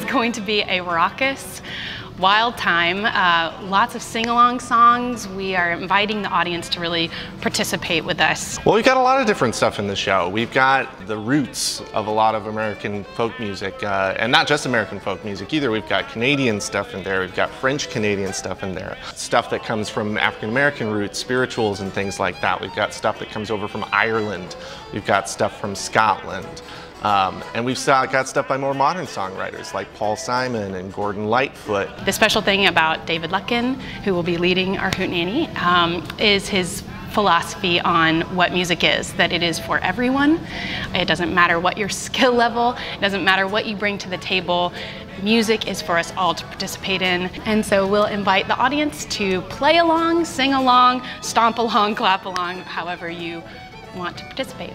going to be a raucous, wild time. Uh, lots of sing-along songs. We are inviting the audience to really participate with us. Well, we've got a lot of different stuff in the show. We've got the roots of a lot of American folk music, uh, and not just American folk music either. We've got Canadian stuff in there. We've got French Canadian stuff in there. Stuff that comes from African American roots, spirituals, and things like that. We've got stuff that comes over from Ireland. We've got stuff from Scotland. Um, and we've got stuff by more modern songwriters like Paul Simon and Gordon Lightfoot. The special thing about David Lutken, who will be leading our Hootenanny, um, is his philosophy on what music is, that it is for everyone. It doesn't matter what your skill level, it doesn't matter what you bring to the table. Music is for us all to participate in. And so we'll invite the audience to play along, sing along, stomp along, clap along, however you want to participate.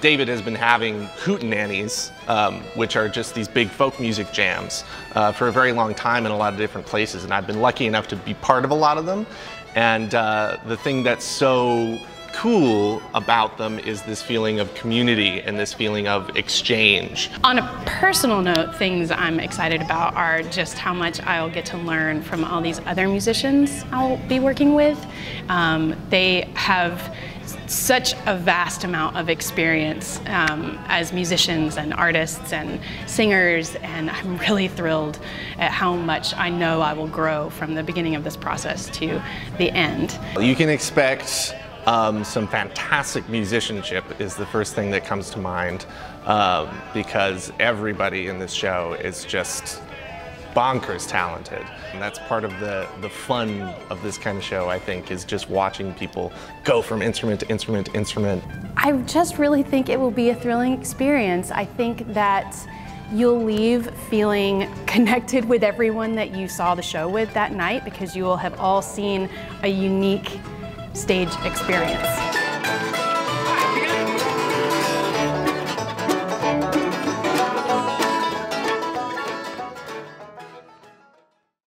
David has been having hootenannies, um, which are just these big folk music jams, uh, for a very long time in a lot of different places, and I've been lucky enough to be part of a lot of them. And uh, the thing that's so cool about them is this feeling of community and this feeling of exchange. On a personal note, things I'm excited about are just how much I'll get to learn from all these other musicians I'll be working with. Um, they have such a vast amount of experience um, as musicians and artists and singers, and I'm really thrilled at how much I know I will grow from the beginning of this process to the end. You can expect um, some fantastic musicianship is the first thing that comes to mind um, because everybody in this show is just bonkers talented. And that's part of the, the fun of this kind of show, I think, is just watching people go from instrument to instrument to instrument. I just really think it will be a thrilling experience. I think that you'll leave feeling connected with everyone that you saw the show with that night because you will have all seen a unique stage experience.